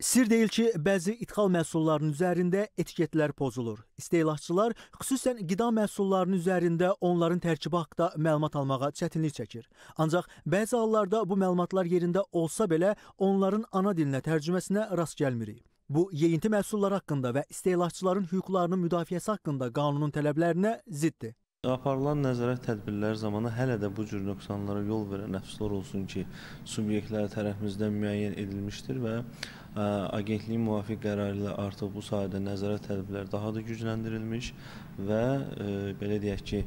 Sir deyil ki, bəzi idxal məhsullarının üzərində etiketlər pozulur. İstehlakçılar xüsusən qida məhsullarının üzərində onların tərkibi haqqında məlumat almağa çətinlik çəkir. Ancaq bəzi hallarda bu məlumatlar yerində olsa belə onların ana dilinə tərcüməsinə rast gəlmirik. Bu yeyinti məhsulları haqqında və istehlakçıların hüquqlarının müdafiəsi haqqında qanunun tələblərinə ziddir. Aparılan nəzarət tədbirləri zamanı hələ də bu cür nöqsanlara yol verən əfsuslar olsun ki, subyektlər tərəfimizdən müəyyən edilmişdir və agentliyin müvafiq qərarı ilə artıq bu sahədə nəzarət tədbirləri daha da gücləndirilmiş və ə, belə deyək ki,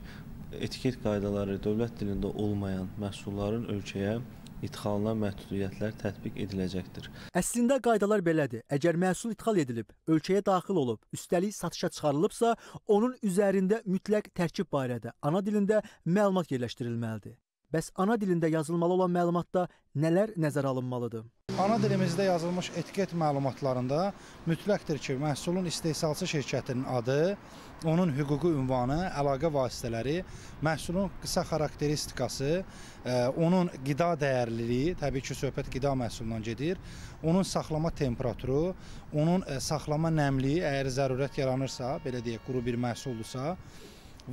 etiket qaydaları dövlət dilində olmayan məhsulların ölkəyə idxalına məhdudiyyətlər tətbiq ediləcəkdir. Əslində qaydalar belədir. Əgər məhsul idxal edilib, ölkəyə daxil olub, üstəlik satışa çıxarılıbsa, onun üzərində mütləq tərkib barədə ana dilində məlumat yerləşdirilməlidir. Bəs ana dilində yazılmalı olan məlumatda nələr nəzərə alınmalıdır? Ana dilimizdə yazılmış etiket məlumatlarında mütləqdir ki, məhsulun istehsalçı şirkətinin adı, onun hüquqi ünvanı, əlaqə vasitələri, məhsulun qısa xarakteristikası, e, onun qida dəyərliliyi, təbii ki, söhbət qida məhsulundan gedir, onun saxlama temperaturu, onun e, saxlama nəmliyi, əgər zərurət yaranırsa, belə deyək, quru bir məhsuldursa,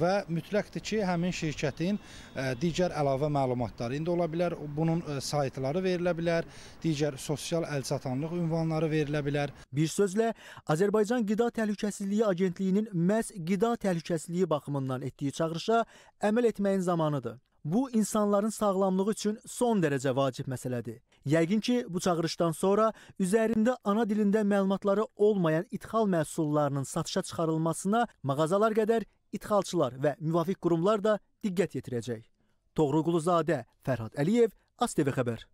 və mütləqdir ki, həmin şirkətin ə, digər əlavə məlumatları indi ola bilər, bunun ə, saytları verilə bilər, digər sosial əlçatanlıq ünvanları verilə bilər. Bir sözlə, Azərbaycan Qida Təhlükəsizliyi Agentliyinin məhz qida təhlükəsizliyi baxımından etdiyi çağırışa əməl etməyin zamanıdır. Bu insanların sağlamlığı üçün son dərəcə vacib məsələdir. Yəqin ki, bu çağırışdan sonra üzərində ana dilində məlumatları olmayan idxal məhsullarının satışa çıxarılmasına mağazalar qədər idxalçılar və müvafiq qurumlar da diqqət yetirəcək. Toğrul Quluzadə, Fərhad Əliyev, ASTV xəbər.